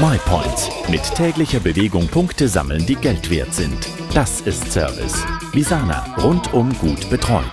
MyPoints. Mit täglicher Bewegung Punkte sammeln, die Geld wert sind. Das ist Service. Visana. Rundum gut betreut.